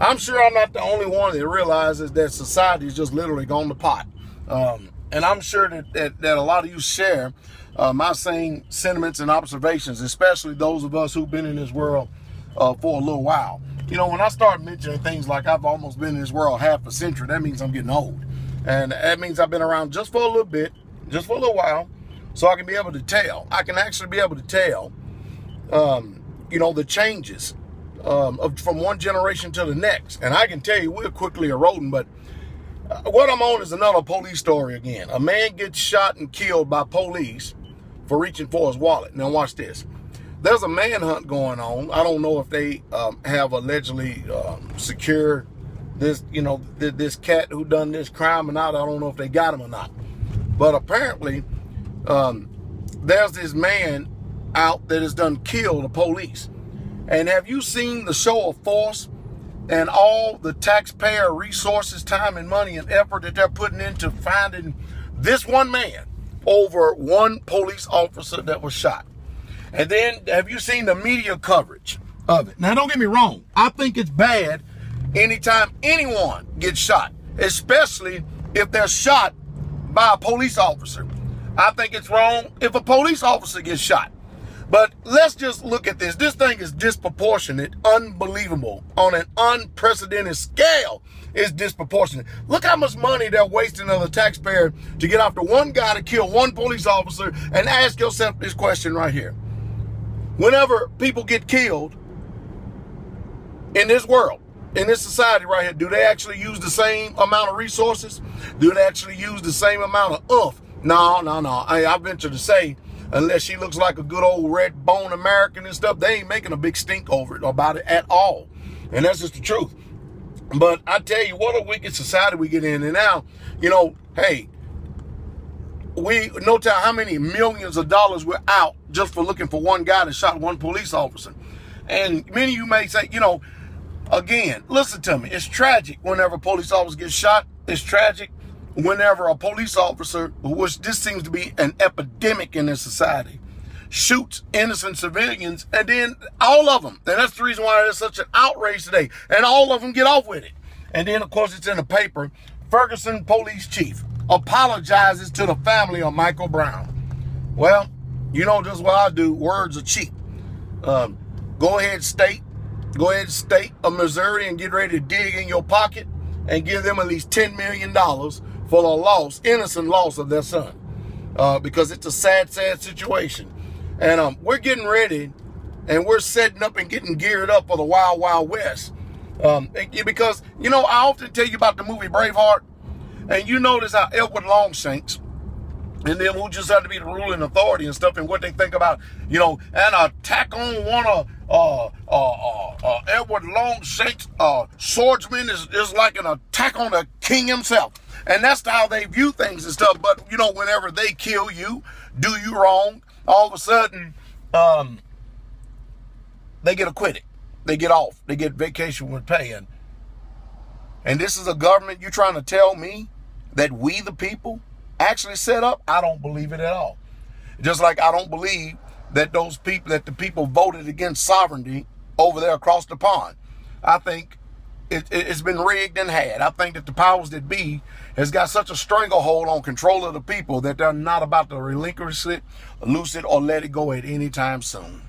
I'm sure I'm not the only one that realizes that society is just literally gone to pot. Um, and I'm sure that, that, that, a lot of you share uh, my same sentiments and observations, especially those of us who've been in this world uh, for a little while. You know, when I start mentioning things like I've almost been in this world half a century, that means I'm getting old. And that means I've been around just for a little bit, just for a little while, so I can be able to tell. I can actually be able to tell, um, you know, the changes um, of, from one generation to the next. And I can tell you, we're quickly eroding, but uh, what I'm on is another police story again. A man gets shot and killed by police for reaching for his wallet. Now watch this. There's a manhunt going on. I don't know if they um, have allegedly um, secured this, you know, th this cat who done this crime or not. I don't know if they got him or not. But apparently, um, there's this man out that has done killed the police. And have you seen the show of force and all the taxpayer resources, time and money and effort that they're putting into finding this one man over one police officer that was shot? And then have you seen the media coverage of it? Now, don't get me wrong. I think it's bad anytime anyone gets shot, especially if they're shot by a police officer. I think it's wrong if a police officer gets shot. But let's just look at this. This thing is disproportionate, unbelievable, on an unprecedented scale. It's disproportionate. Look how much money they're wasting on the taxpayer to get after one guy to kill one police officer. And ask yourself this question right here. Whenever people get killed in this world, in this society right here, do they actually use the same amount of resources? Do they actually use the same amount of oomph? No, no, no. I, I venture to say unless she looks like a good old red bone American and stuff, they ain't making a big stink over it about it at all. And that's just the truth. But I tell you, what a wicked society we get in. And now, you know, hey, we no tell how many millions of dollars we're out just for looking for one guy that shot one police officer. And many of you may say, you know, again, listen to me. It's tragic whenever police officers get shot. It's tragic whenever a police officer, which this seems to be an epidemic in this society, shoots innocent civilians, and then all of them, and that's the reason why there's such an outrage today, and all of them get off with it. And then, of course, it's in the paper. Ferguson police chief apologizes to the family of Michael Brown. Well, you know just what I do. Words are cheap. Um, go ahead, state. Go ahead, state of Missouri, and get ready to dig in your pocket and give them at least $10 million for the loss, innocent loss of their son. Uh, because it's a sad, sad situation. And um, we're getting ready and we're setting up and getting geared up for the Wild Wild West. Um, because, you know, I often tell you about the movie Braveheart, and you notice how Edward Longshanks and them who just have to be the ruling authority and stuff and what they think about, you know, an attack on one of uh, uh, uh, uh, Edward Longshanks' uh, swordsman is, is like an attack on the king himself. And that's how they view things and stuff. But, you know, whenever they kill you, do you wrong, all of a sudden, um, they get acquitted. They get off. They get vacation with pay. And, and this is a government you're trying to tell me that we, the people, actually set up? I don't believe it at all. Just like I don't believe that those people, that the people voted against sovereignty over there across the pond. I think it, has been rigged and had. I think that the powers that be has got such a stranglehold on control of the people that they're not about to relinquish it, loose it, or let it go at any time soon.